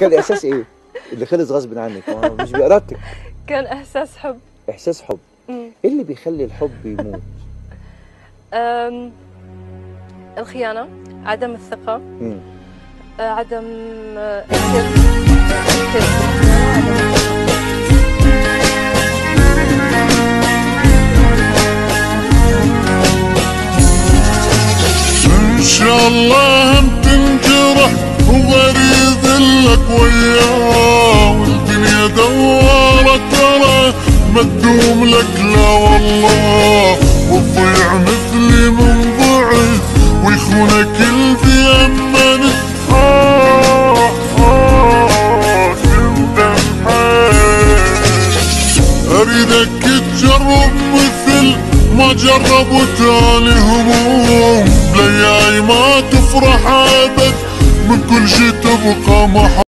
كان احساس إيه؟ اللي خلص غصب عنك. مش بإرادتك. كان إحساس حب. إحساس حب. إيه اللي بيخلي الحب يموت؟ أم، الخيانة عدم الثقة. مم. آه، عدم الكذب الكذب. عدم الثقة. إن شاء الله لك وياه والدنيا دوارة ترى ما تدوم لك لا والله وتضيع مثلي من بعد ويخونك تندم حيل اريدك تجرب مثل ما جربوا تاني هموم بلياي ما تفرح ابد من كل شي تبقى محروم